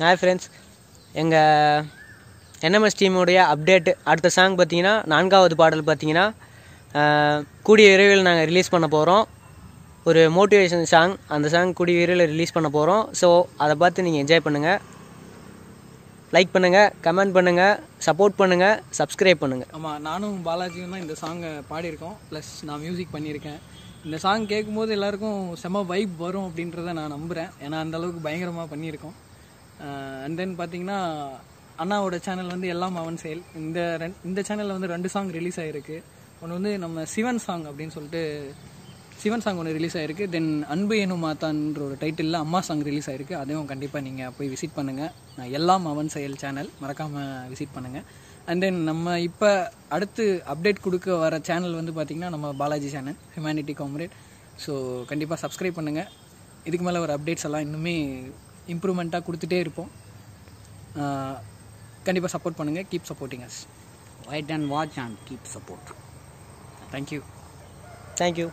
Hi friends எங்கள் NMS டீமுடைய update அடுத்த சாங் பார்த்தீங்கன்னா நான்காவது பாடல் பார்த்தீங்கன்னா கூடிய விரைவில் நாங்கள் ரிலீஸ் பண்ண போகிறோம் ஒரு மோட்டிவேஷன் சாங் அந்த சாங் கூடிய விரைவில் ரிலீஸ் பண்ண போகிறோம் ஸோ அதை பார்த்து நீங்கள் என்ஜாய் பண்ணுங்கள் லைக் பண்ணுங்கள் கமெண்ட் பண்ணுங்கள் சப்போர்ட் பண்ணுங்கள் சப்ஸ்கிரைப் பண்ணுங்கள் ஆமாம் நானும் பாலாஜியும் தான் இந்த சாங்கை பாடியிருக்கோம். ப்ளஸ் நான் மியூசிக் பண்ணியிருக்கேன். இந்த சாங் கேட்கும்போது எல்லாருக்கும் செம வைப் வரும் அப்படின்றத நான் நம்புகிறேன் ஏன்னா அந்த அளவுக்கு பயங்கரமாக பண்ணியிருக்கோம். Uh, அண்ட் தென் பார்த்தீங்கன்னா அண்ணாவோட சேனல் வந்து எல்லாம் அவன் செயல். இந்த ரெண் இந்த சேனலில் வந்து ரெண்டு சாங் ரிலீஸ் ஆகிருக்கு ஒன்று வந்து நம்ம சிவன் சாங் அப்படின்னு சொல்லிட்டு சிவன் சாங் ஒன்று ரிலீஸ் ஆகிருக்கு தென் அன்பு எனும் மாத்தான்ற ஒரு டைட்டிலில் அம்மா சாங் ரிலீஸ் ஆகிருக்கு அதையும் கண்டிப்பாக நீங்கள் போய் விசிட் பண்ணுங்கள் நான் எல்லாம் அவன் செயல் சேனல் மறக்காமல் விசிட் பண்ணுங்கள் அண்ட் தென் நம்ம இப்போ அடுத்து அப்டேட் கொடுக்க வர சேனல் வந்து பார்த்திங்கன்னா நம்ம Balaji channel humanity comrade so கண்டிப்பாக சப்ஸ்கிரைப் பண்ணுங்கள் இதுக்கு மேலே ஒரு அப்டேட்ஸ் எல்லாம் இன்னுமே இம்ப்ரூவ்மெண்ட்டாக கொடுத்துட்டே இருப்போம். கண்டிப்பாக சப்போர்ட் பண்ணுங்கள் keep supporting us Wait and watch and keep support. Thank you thank you